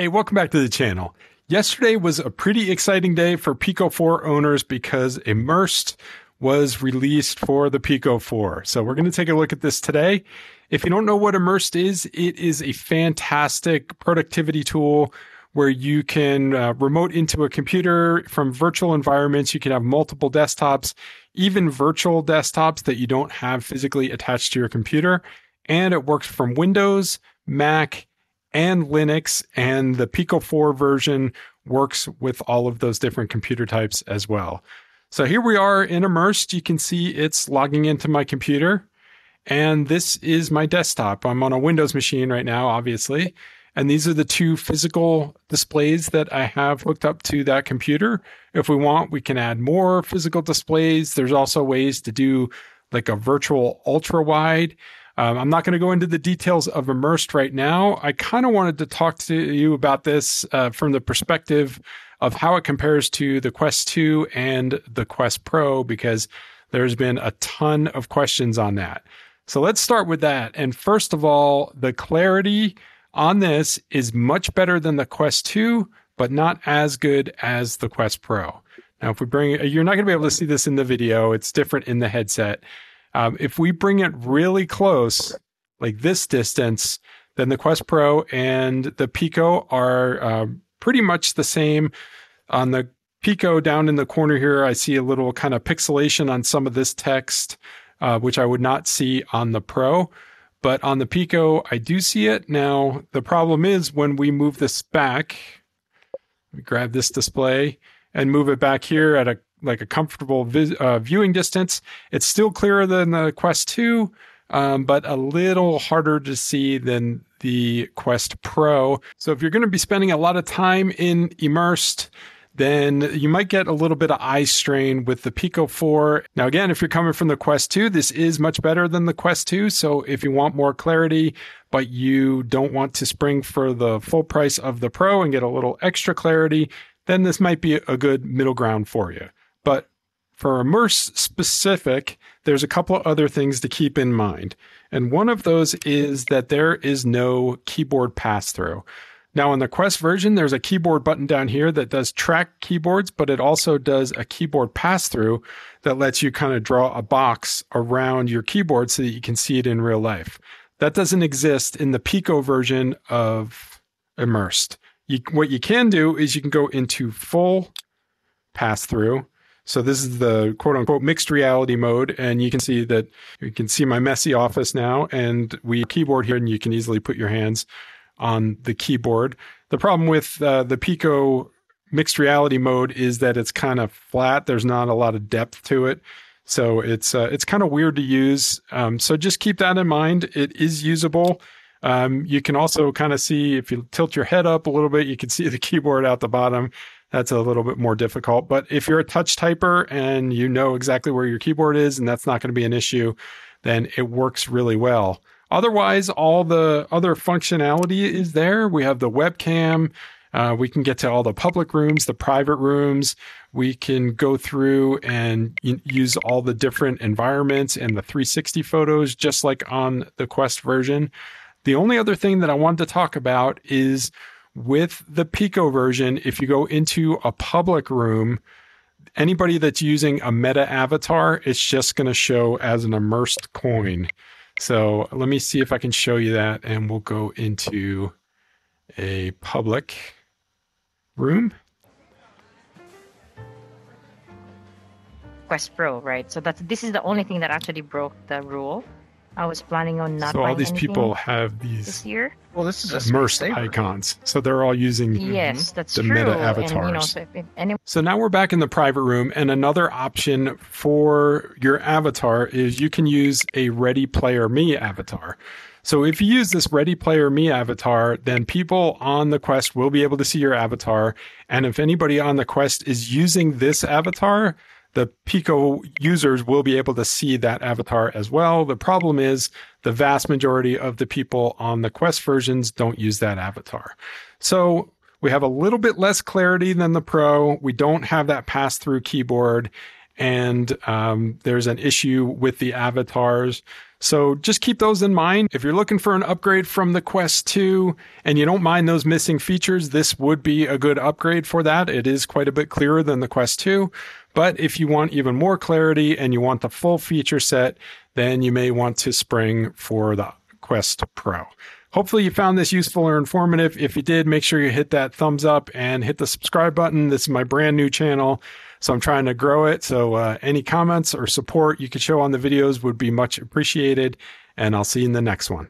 Hey, welcome back to the channel. Yesterday was a pretty exciting day for Pico 4 owners because Immersed was released for the Pico 4. So we're going to take a look at this today. If you don't know what Immersed is, it is a fantastic productivity tool where you can uh, remote into a computer from virtual environments. You can have multiple desktops, even virtual desktops that you don't have physically attached to your computer. And it works from Windows, Mac, and Linux, and the Pico 4 version works with all of those different computer types as well. So here we are in Immersed. You can see it's logging into my computer, and this is my desktop. I'm on a Windows machine right now, obviously. And these are the two physical displays that I have hooked up to that computer. If we want, we can add more physical displays. There's also ways to do like a virtual ultra wide. Um, I'm not going to go into the details of Immersed right now. I kind of wanted to talk to you about this uh, from the perspective of how it compares to the Quest 2 and the Quest Pro, because there's been a ton of questions on that. So let's start with that. And first of all, the clarity on this is much better than the Quest 2, but not as good as the Quest Pro. Now, if we bring, you're not going to be able to see this in the video. It's different in the headset. Um, if we bring it really close, like this distance, then the Quest Pro and the Pico are uh, pretty much the same. On the Pico down in the corner here, I see a little kind of pixelation on some of this text, uh, which I would not see on the Pro. But on the Pico, I do see it. Now, the problem is when we move this back, grab this display and move it back here at a like a comfortable vis- uh, viewing distance. It's still clearer than the Quest 2, um, but a little harder to see than the Quest Pro. So if you're going to be spending a lot of time in immersed, then you might get a little bit of eye strain with the Pico 4. Now, again, if you're coming from the Quest 2, this is much better than the Quest 2. So if you want more clarity, but you don't want to spring for the full price of the Pro and get a little extra clarity, then this might be a good middle ground for you. But for Immerse specific, there's a couple of other things to keep in mind. And one of those is that there is no keyboard pass through. Now, in the Quest version, there's a keyboard button down here that does track keyboards, but it also does a keyboard pass through that lets you kind of draw a box around your keyboard so that you can see it in real life. That doesn't exist in the Pico version of Immersed. You, what you can do is you can go into full pass through so this is the quote unquote mixed reality mode. And you can see that you can see my messy office now and we keyboard here and you can easily put your hands on the keyboard. The problem with uh, the Pico mixed reality mode is that it's kind of flat. There's not a lot of depth to it. So it's, uh, it's kind of weird to use. Um, so just keep that in mind. It is usable. Um, you can also kind of see if you tilt your head up a little bit, you can see the keyboard out the bottom that's a little bit more difficult. But if you're a touch typer and you know exactly where your keyboard is and that's not going to be an issue, then it works really well. Otherwise, all the other functionality is there. We have the webcam. Uh, we can get to all the public rooms, the private rooms. We can go through and use all the different environments and the 360 photos, just like on the Quest version. The only other thing that I wanted to talk about is with the Pico version, if you go into a public room, anybody that's using a meta avatar, it's just going to show as an immersed coin. So let me see if I can show you that, and we'll go into a public room. Quest Pro, right? So that's this is the only thing that actually broke the rule. I was planning on not. So all these people have these this year. Well, this is immersed icons, so they're all using yes, mm-hmm. that's the true. meta avatars. And, you know, so, any- so now we're back in the private room, and another option for your avatar is you can use a Ready Player Me avatar. So if you use this Ready Player Me avatar, then people on the Quest will be able to see your avatar. And if anybody on the Quest is using this avatar, the Pico users will be able to see that avatar as well. The problem is the vast majority of the people on the Quest versions don't use that avatar. So we have a little bit less clarity than the Pro. We don't have that pass through keyboard and um, there's an issue with the avatars. So just keep those in mind. If you're looking for an upgrade from the Quest 2 and you don't mind those missing features, this would be a good upgrade for that. It is quite a bit clearer than the Quest 2. But if you want even more clarity and you want the full feature set, then you may want to spring for the Quest Pro. Hopefully you found this useful or informative. If you did, make sure you hit that thumbs up and hit the subscribe button. This is my brand new channel. So I'm trying to grow it. So uh, any comments or support you could show on the videos would be much appreciated. And I'll see you in the next one.